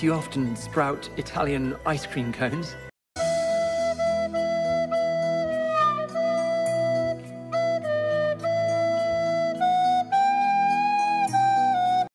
Do you often sprout Italian ice cream cones?